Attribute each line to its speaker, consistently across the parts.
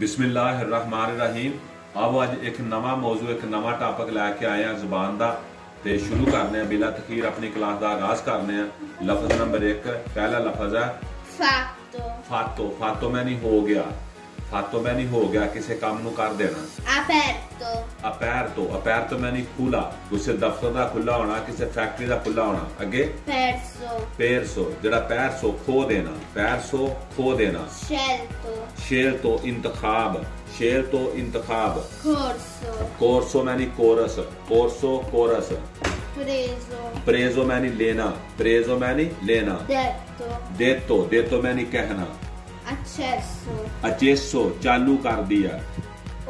Speaker 1: ਬਿਸਮਿਲ੍ਲਾਹਿਰਰਹਿਮਾਨਿਰਰਹੀਮ। ਆਓ ਅੱਜ ਇੱਕ ਨਵਾਂ ਮੌਜੂ ਇੱਕ ਨਵਾਂ ਟਾਪਿਕ ਲੈ ਕੇ ਆਏ ਆ ਜ਼ੁਬਾਨ ਦਾ ਤੇ ਸ਼ੁਰੂ ਕਰਨੇ ਆ ਬਿਲਾ ਤਖੀਰ ਆਪਣੀ ਕਲਾਸ ਦਾ ਆਗਾਜ਼ ਕਰਨੇ ਆ ਲਫ਼ਜ਼ ਨੰਬਰ 1 ਪਹਿਲਾ ਲਫ਼ਜ਼ ਹੈ. ਫਾਤੋ। ਫਾਤੋ। ਮੈਂ ਨਹੀਂ ਹੋ ਗਿਆ। ਫਾਤੋ ਮੈਂ ਨਹੀਂ ਹੋ ਗਿਆ ਕਿਸੇ ਕੰਮ ਨੂੰ ਕਰ ਦੇਣਾ
Speaker 2: Aperto.
Speaker 1: ਅਪੈਰਤੋ ਅਪੈਰਤੋ ਮੈਂ ਨਹੀਂ ਖੁੱਲਾ ਕਿਸੇ ਦਫ਼ਤਰ ਦਾ ਖੁੱਲਾ ਹੋਣਾ ਕਿਸੇ ਫੈਕਟਰੀ ਦਾ ਖੁੱਲਾ ਹੋਣਾ ਅੱਗੇ
Speaker 2: Perso.
Speaker 1: ਪੇਰਸੋ ਜਿਹੜਾ ਪੈਰਸੋ ਖੋ ਦੇਣਾ ਪੈਰਸੋ ਖੋ ਦੇਣਾ. ਸ਼ੇਰ ਤੋਂ ਇੰਤਖਾਬ ਸ਼ੇਰ ਤੋਂ ਇੰਤਖਾਬ
Speaker 2: Corso.
Speaker 1: ਕੋਰਸੋ ਮੈਨੀ ਕੋਰਸ ਕੋਰਸੋ ਕੋਰਸ
Speaker 2: Preso.
Speaker 1: ਪ੍ਰੇਜ਼ੋ ਮੈਨੀ ਲੈਣਾ ਪ੍ਰੇਜ਼ੋ ਮੈਨੀ ਲੈਣਾ
Speaker 2: Detto.
Speaker 1: ਦੇਤੋ ਦੇਤੋ ਮੈਨੀ ਕਹਿਣਾ
Speaker 2: accesso,
Speaker 1: accesso, चालू कर दिया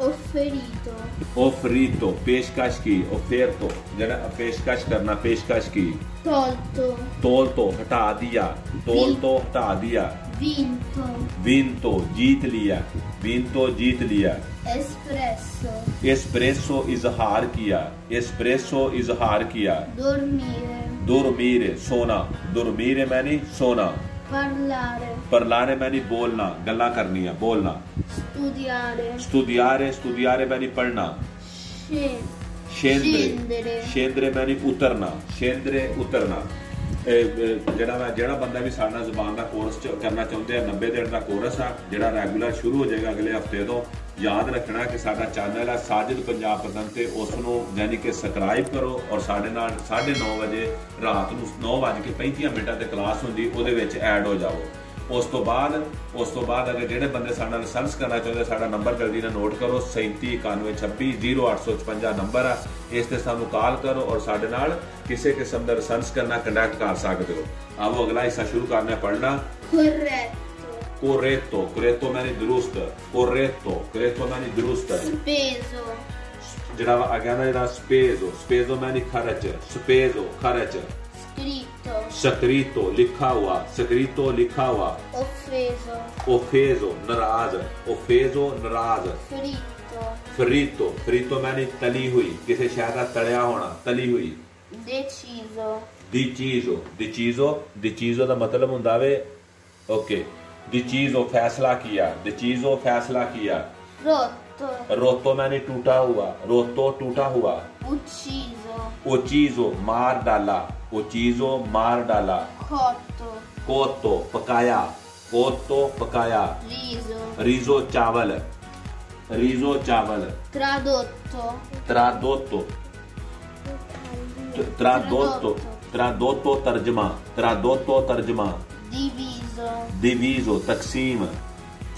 Speaker 2: offerito,
Speaker 1: ऑफरीतो पेशकश की ऑफेर जरा पेशकश करना पेशकश की
Speaker 2: tolto,
Speaker 1: तोल हटा दिया तोल हटा दिया
Speaker 2: vinto,
Speaker 1: विन जीत लिया विन जीत लिया
Speaker 2: espresso,
Speaker 1: एस्प्रेसो इजहार किया एस्प्रेसो इजहार किया
Speaker 2: dormire,
Speaker 1: dormire सोना dormire मैंने सोना
Speaker 2: Parlare.
Speaker 1: Parlare ਮੈਨੀ ਬੋਲਣਾ ਗੱਲਾਂ ਕਰਨੀਆਂ ਬੋਲਣਾ
Speaker 2: Studiare.
Speaker 1: Studiare studiare ਮੈਨੀ ਪੜ੍ਹਨਾ
Speaker 2: Scendere. Scendere
Speaker 1: ਮੈਨੀ ਉਤਰਨਾ Scendere ਉਤਰਨਾ e, e, ਜਿਹੜਾ ਵਾ ਜਿਹੜਾ ਬੰਦਾ ਵੀ ਸਾਡਾ ਜ਼ੁਬਾਨ ਦਾ ਕੋਰਸ ਕਰਨਾ ਚਾਹੁੰਦੇ ਆ 90 ਦਿਨ ਦਾ ਕੋਰਸ ਆ ਜਿਹੜਾ ਰੈਗੂਲਰ ਸ਼ੁਰੂ ਹੋ ਜਾਏਗਾ ਅਗਲੇ ਹਫ਼ਤੇ ਤੋਂ ਯਾਦ ਰੱਖਣਾ ਕਿ ਸਾਡਾ ਚੈਨਲ ਹੈ ਸਾਜਿਦ ਪੰਜਾਬ ਪਤਨ ਤੇ। ਉਸ ਨੂੰ ਯਾਨੀ ਕਿ ਸਬਸਕ੍ਰਾਈਬ ਕਰੋ ਔਰ ਸਾਡੇ ਨਾਲ 9:30 ਵਜੇ ਰਾਤ ਨੂੰ 9:35 ਮਿੰਟਾਂ ਤੇ ਕਲਾਸ ਹੁੰਦੀ, ਉਹਦੇ ਵਿੱਚ ਐਡ ਹੋ ਜਾਓ। ਉਸ ਤੋਂ ਬਾਅਦ, ਉਸ ਤੋਂ ਬਾਅਦ ਅਗਰ ਜਿਹੜੇ ਬੰਦੇ ਸਾਡਾ ਰਿਸਰਚ ਕਰਨਾ ਚਾਹੁੰਦੇ, ਸਾਡਾ ਨੰਬਰ ਜਲਦੀ ਨਾਲ ਨੋਟ ਕਰੋ 3791260855 ਨੰਬਰ ਆ। ਇਸ ਤੇ ਸਾਨੂੰ ਕਾਲ ਕਰੋ ਔਰ ਸਾਡੇ ਨਾਲ ਕਿਸੇ ਕਿਸਮ ਦਾ ਰਿਸਰਚ ਕਰਨਾ ਕੰਡਕਟ ਕਰ ਸਕਦੇ ਹੋ। ਆਵੋ ਅਗਲਾ ਹਿੱਸਾ ਸ਼ੁਰੂ ਕਰਨਾ ਪੜਨਾ
Speaker 2: Corretto.
Speaker 1: corretto ਮੈਨੇ ਦਰੁਸਤ corretto corretto ਮੈਨੇ ਦਰੁਸਤ
Speaker 2: Speso.
Speaker 1: ਜਿਹੜਾ ਨਾ ਜਿਹੜਾ ਸਪੇਜ਼ੋ ਸਪੇਜ਼ੋ ਮੈਨੇ ਖਰਚ ਸਪੇਜ਼ੋ ਖਰਚ
Speaker 2: Scritto.
Speaker 1: scritto ਲਿਖਾ ਹੁਆ scritto ਲਿਖਾ ਹੁਆ
Speaker 2: Offeso.
Speaker 1: offeso ਨਾਰਾਜ਼ offeso ਨਾਰਾਜ਼
Speaker 2: Fritto.
Speaker 1: ਫਰੀਤੋ ਫਰੀਤੋ ਮੈਨੇ ਤਲੀ ਹੋਈ ਕਿਸੇ ਸ਼ੈ ਦਾ ਤਲਿਆ ਹੋਣਾ ਤਲੀ ਹੋਈ
Speaker 2: Deciso.
Speaker 1: deciso deciso deciso ਦਾ ਮਤਲਬ ਹੁੰਦਾ ਵੇ ਓਕੇ द फैसला किया द फैसला किया।
Speaker 2: रोतो।
Speaker 1: रोतो मैंने टूटा हुआ रोतो टूटा हुआ।
Speaker 2: ओ
Speaker 1: चीजो। मार डाला ओ चीजो मार
Speaker 2: डाला।
Speaker 1: खोतो। कोतो पकाया कोतो
Speaker 2: पकाया।
Speaker 1: रीजो। रीजो चावल रीजो
Speaker 2: चावल।
Speaker 1: ट्रादोतो ट्रादोतो ट्रादोतो ट्रादोतो तर्जमा ट्रादोतो तर्जमा।
Speaker 2: Diviso.
Speaker 1: Diviso, Taksim.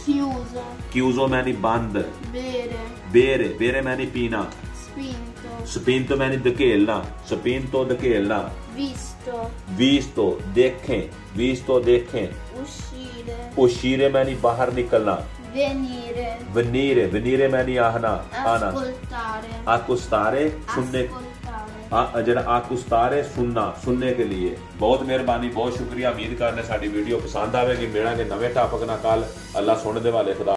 Speaker 2: Chiuso.
Speaker 1: Chiuso मैंने बंद.
Speaker 2: Bere.
Speaker 1: Bere, bere मैंने पीना.
Speaker 2: Spinto.
Speaker 1: Spinto मैंने धकेलना. Spinto धकेलना.
Speaker 2: Visto.
Speaker 1: Visto, देखें. Visto देखें.
Speaker 2: Uscire.
Speaker 1: Uscire मैंने बाहर निकलना.
Speaker 2: Venire.
Speaker 1: Venire, venire मैंने आना.
Speaker 2: Ascoltare.
Speaker 1: Ascoltare, सुनने.
Speaker 2: Ascoltare.
Speaker 1: ਆ ਜਿਹੜਾ ਆਕੁਸਤਾਰੇ ਸੁਣਨਾ, ਸੁਣਨੇ ਕੇ ਲਈ ਬਹੁਤ ਮਿਹਰਬਾਨੀ, ਬਹੁਤ ਸ਼ੁਕਰੀਆ। ਉਮੀਦ ਕਰਨੇ ਸਾਡੀ ਵੀਡੀਓ ਪਸੰਦ ਆਵੇਗੀ। ਮਿਲਾਂਗੇ ਨਵੇਂ ਟਾਪਕ ਨਾਲ। ਕੱਲ ਅੱਲਾ ਸੁਣਨ ਦੇ ਵਾਲੇ। ਖੁਦਾ